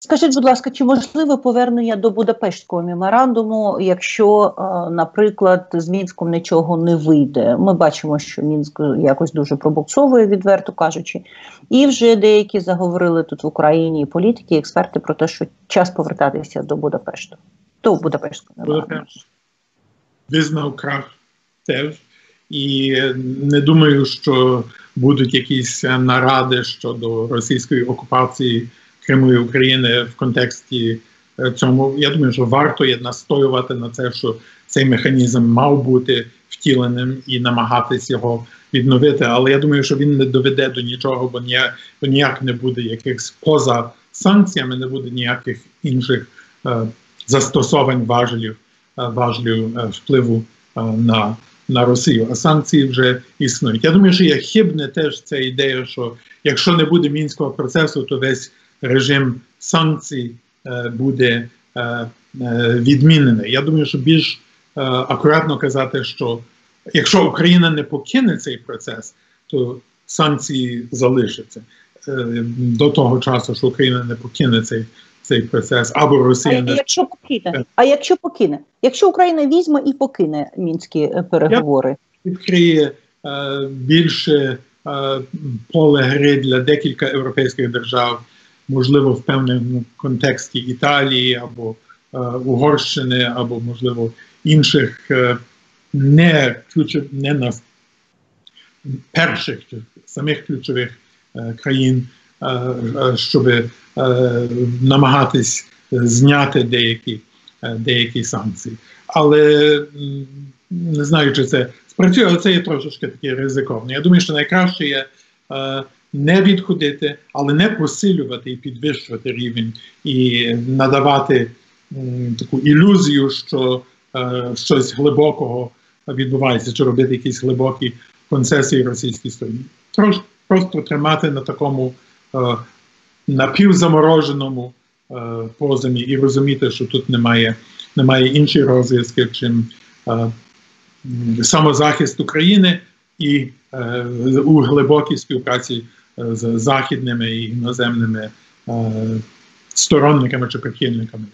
Скажіть, будь ласка, чи можливе повернення до Будапештського меморандуму, якщо, е, наприклад, з Мінськом нічого не вийде? Ми бачимо, що Мінськ якось дуже пробуксовує, відверто кажучи, і вже деякі заговорили тут в Україні політики, експерти про те, що час повертатися до Будапешту, до Будапештського меморандуму. Визнав крах теж, і не думаю, що будуть якісь наради щодо російської окупації. Криму і України в контексті е, цьому. Я думаю, що варто є настоювати на це, що цей механізм мав бути втіленим і намагатись його відновити. Але я думаю, що він не доведе до нічого, бо ніяк, бо ніяк не буде якихось поза санкціями, не буде ніяких інших е, застосовань важелів, е, важелів е, впливу е, на. На Росію, а санкції вже існують. Я думаю, що є хибне теж ця ідея, що якщо не буде мінського процесу, то весь режим санкцій е, буде е, е, відмінений. Я думаю, що більш акуратно казати, що якщо Україна не покине цей процес, то санкції залишаться до того часу, що Україна не покине цей. Цей процес або Росія а якщо покине, а якщо покине, якщо Україна візьме і покине мінські переговори, відкриє е, більше е, поле гри для декілька європейських держав можливо, в певному контексті Італії або е, Угорщини, або, можливо, інших е, не ключов, не на перших самих ключових е, країн, е, е щоб е, намагатись зняти деякі, деякі санкції. Але не знаю, чи це спрацює, але це є трошечки таке ризиковне. Я думаю, що найкраще є не відходити, але не посилювати і підвищувати рівень і надавати таку ілюзію, що е, щось глибокого відбувається, чи робити якісь глибокі концесії російській стороні. Трошки просто тримати на такому е, напівзамороженому е, поземі і розуміти, що тут немає немає іншої розв'язки, чим самозахист України і е, у глибокій співпраці з західними і іноземними е, сторонниками чи прихильниками.